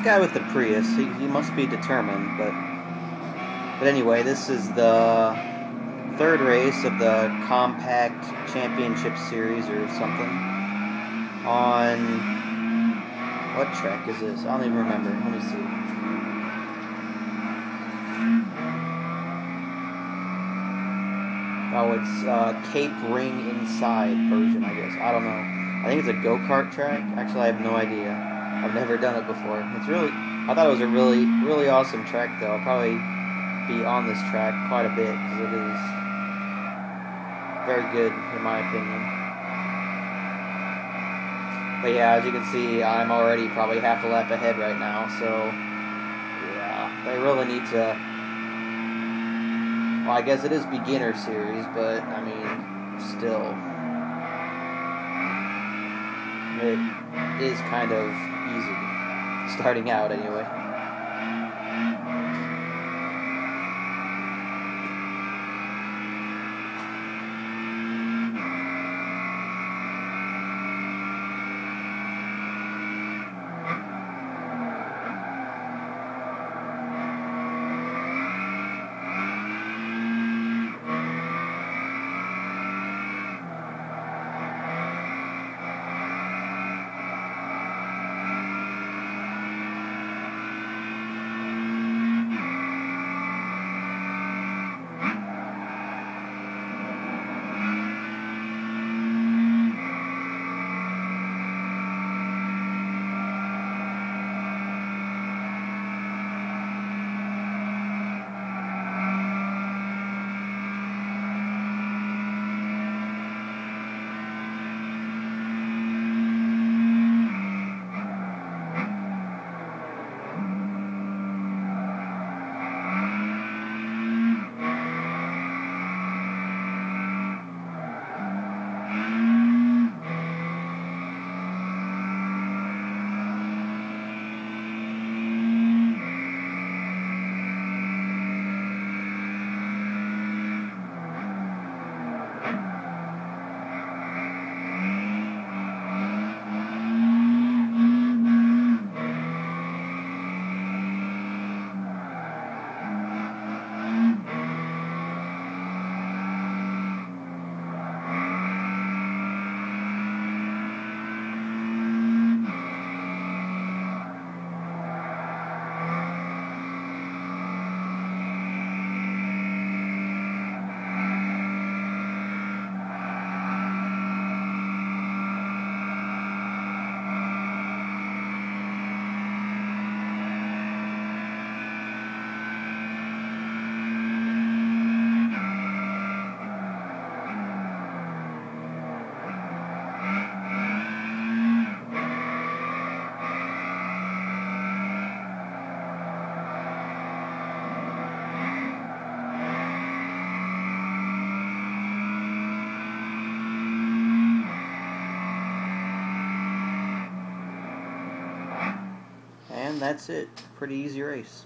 guy with the Prius, he, he must be determined, but but anyway, this is the third race of the Compact Championship Series or something. On what track is this? I don't even remember. Let me see. Oh, it's uh, Cape Ring Inside version, I guess. I don't know. I think it's a go kart track. Actually, I have no idea. I've never done it before. It's really. I thought it was a really, really awesome track, though. I'll probably be on this track quite a bit because it is very good, in my opinion. But yeah, as you can see, I'm already probably half a lap ahead right now, so yeah, they really need to. Well, I guess it is beginner series, but I mean, still, it is kind of easy starting out anyway. That's it. Pretty easy race.